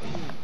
you